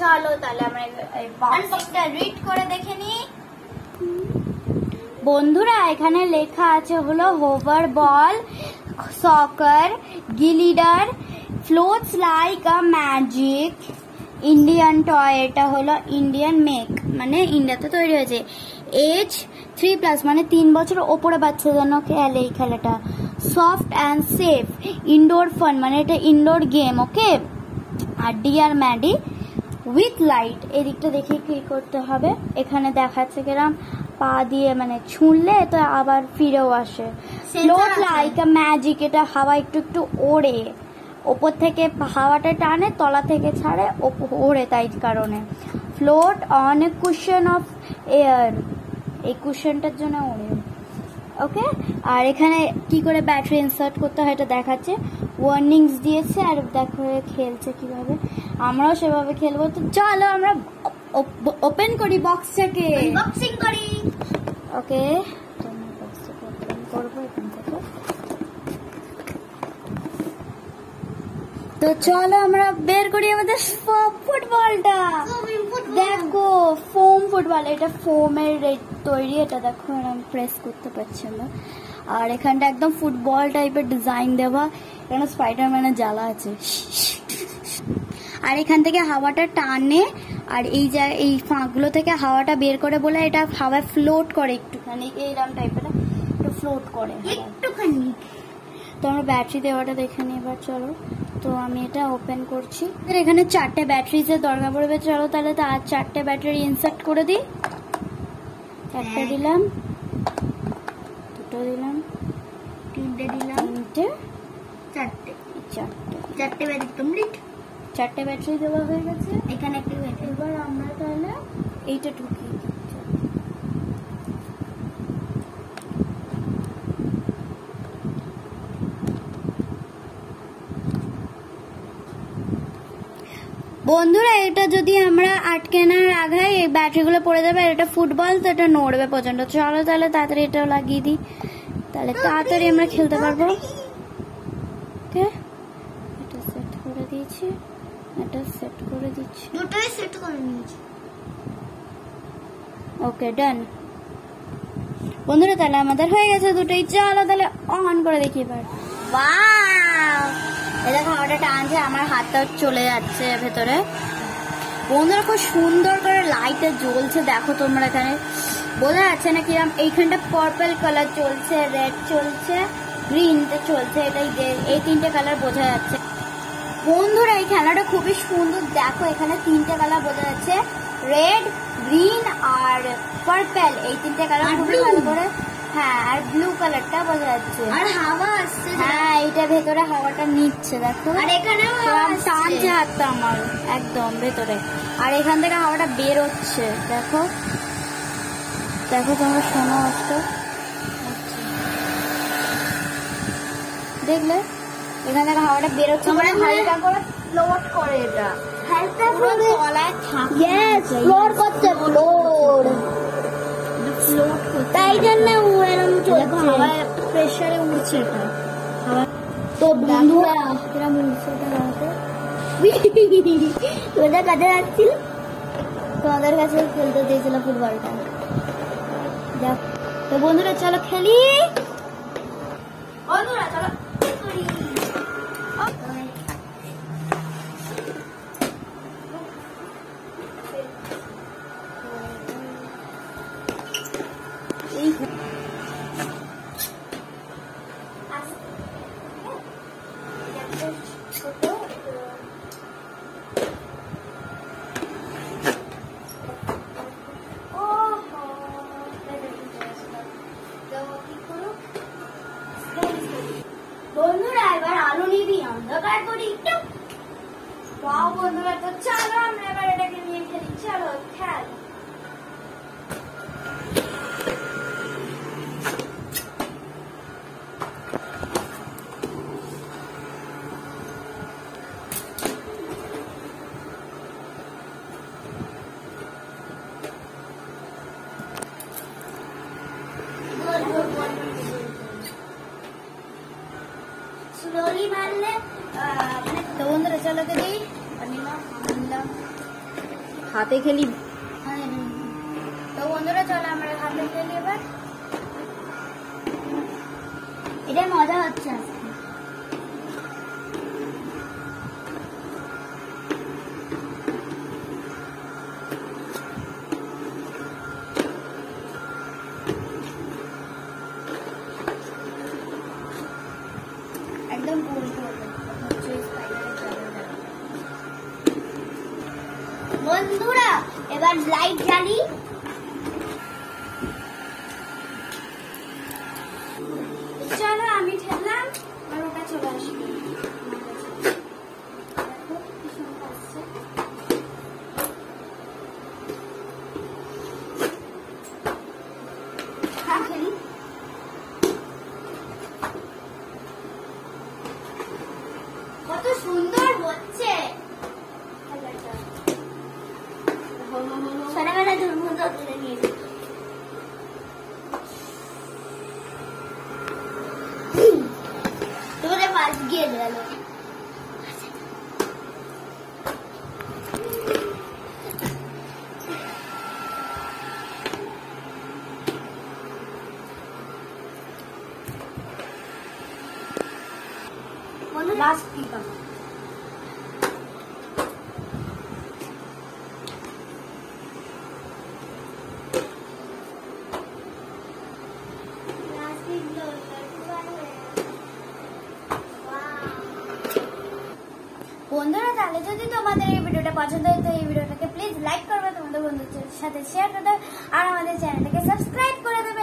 চলো তাহলে আমরা বক্সটা রিড করে দেখে নিই। বন্ধুরা এখানে লেখা আছে হলো hover ball soccer glider floats like a magic Indian toy এটা হলো ইন্ডিয়ান মেক মানে ইন্ডিয়াতে তৈরি হয়েছে। এজ থ্রি প্লাস মানে তিন বছর ওপরে বাচ্চাদের জন্য খেলে এই খেলাটা। Soft and safe indoor fun মানে এটা ইনডোর গেম ওকে আর ডিয়ার ম্যাডি উইথ লাইট এদিকটা দেখে কি করতে হবে। এখানে দেখাচ্ছে কিরম পা দিয়ে মানে ছুঁড়লে তো আবার ফিরেও আসে। ফ্লোট লাইক আ ম্যাজিক এটা হাওয়া একটু একটু ওড়ে। ওপর থেকে হাওয়াটা টানে তলা থেকে ছাড়ে ওড়ে তাই কারণে। Float on a cushion of air এই কুশনটার জন্য ওড়ে। ওকে আর এখানে কি করে ব্যাটারি ইনসার্ট করতে হয় এটা দেখাচ্ছে। ওয়ার্নিংস দিয়েছে আর দেখো খেলছে কীভাবে। আমরাও সেভাবে খেলব। তো চলো আমরা ওপেন করি বক্সটাকে বক্সিং করি। ওকে বক্সটাকে ওপেন করব এখান থেকে। তো চলো আমরা বের করি আমাদের ফুটবলটা। দেখো ফোম ফুটবল এটা ফোমের তৈরি এটা দেখো এরকম প্রেস করতে পারছি আমরা আর এখানটা একদম ফুটবল টাইপের ডিজাইন দেওয়া এখানে স্পাইডারম্যানের জ্বালা আছে। আর এখান থেকে হাওয়াটা টানে আর এই যা এই ফাঁকগুলো থেকে হাওয়াটা বের করে বলে এটা হাওয়ায় ফ্লোট করে একটুখানি এইরকম টাইপের একটু ফ্লোট করে। একটুখানি। তো আমরা ব্যাটারি দেওয়াটা দেখে নিই এবার চলো। তো আমি এটা ওপেন করছি। এখানে চারটে ব্যাটারিজের দরকার পড়বে। চলো তাহলে তার চারটে ব্যাটারি ইনসার্ট করে দিই। একটা হ্যাঁ। দিলাম। দুটো দিলাম। তিনটে দিলাম। তিনটে। চারটে। চারটে। চারটে ব্যাটারি কমপ্লিট চারটে ব্যাটারি দেওয়া হয়ে গেছে। এখানে একটা ব্যাটারি এবার আমরা তাহলে এইটা ঢুকিয়ে দিই বন্ধুরা এটা যদি আমরা আটকে না রাখাই এই ব্যাটারিগুলো পড়ে যাবে এটা ফুটবল তো এটা নড়বে পর্যন্ত চলো তাহলে তাড়াতাড়ি এটাও লাগিয়ে দিই। তাহলে তাড়াতাড়ি আমরা খেলতে পারব। ওকে? এটা সেট করে দিয়েছি। এটা সেট করে দিচ্ছি। দুটোই সেট করে নিয়েছি। ওকে ডান বন্ধুরা তাহলে আমাদের হয়ে গেছে দুটোই। চলো তাহলে অন করে দেখি এবার। এটা টানছে আমার হাতটা চলে যাচ্ছে ভেতরে। বন্ধুরা খুব সুন্দর করে লাইটে জ্বলছে। দেখো তোমরা এখানে। বোঝা যাচ্ছে না কিরম এইখানটা পার্পল কালার চলছে রেড চলছে গ্রিনটা চলছে এটাই এই তিনটে কালার বোঝা যাচ্ছে। বন্ধুরা এই খেলাটা খুবই সুন্দর। দেখো এখানে তিনটে কালার বোঝা যাচ্ছে। রেড গ্রিন আর পার্পল এই তিনটে কালার খুবই ভালো করে হ্যাঁ আর ব্লু কালারটা বোঝা যাচ্ছে। আর হাওয়া আসছে হ্যাঁ এইটা ভেতরে হাওয়াটা নিচ্ছে দেখো। আর এখানেও টানছে হাতটা আমার। একদম ভেতরে। আর এখান থেকে হাওয়াটা বের হচ্ছে দেখো। দেখো তোমরা শোনো আসতো। দেখলে? এখান থেকে হাওয়াটা বের হচ্ছে মানে হালকা করে ফ্লোট করে এটা। হালকা করে তলায় থাকে ফ্লোর করছে ফ্লোট করছে তাই জন্য ও এরকম চলছে হাওয়ায় প্রেসারে উড়ছে এটা। হাওয়া তো বন্ধুরা কিরম উড়ছে তোদের কাছে যাচ্ছিল তোমাদের কাছে খেলতে দিয়েছিল ফুটবলটা। দেখ তো বন্ধুরা চলো খেলি। বন্ধুরা চলো। আমরা তো চলো আমরা এবার এটাকে নিয়ে খেলি চলো খেল slowly marle uh, maine 200 chala ke di হাতে খেলি? তো বন্ধুরা চলো আমরা হাতে খেলি এবার। এটা মজা হচ্ছে আজকে। একদম উল্টো হবে হচ্ছে স্পাইডারের জালের জায়গা। বন্ধুরা এবার লাইট জ্বালি। চলো আমি ঠেললাম আর ওটা চলে আসবে দেখো কি সুন্দর আসছে। হ্যাঁ খেলি কত সুন্দর হচ্ছে ছোটবেলায় ধর্মন্ত তুলে নিয়েছি তোরে পাশ গিয়ে গেল লাস্ট পাবো বন্ধুরা, তাহলে যদি তোমাদের এই ভিডিওটা পছন্দ হয়, তো এই ভিডিওটাকে প্লিজ লাইক করবে, তোমাদের বন্ধুদের সাথে শেয়ার করবে, আর আমাদের চ্যানেলটাকে সাবস্ক্রাইব করে দেবে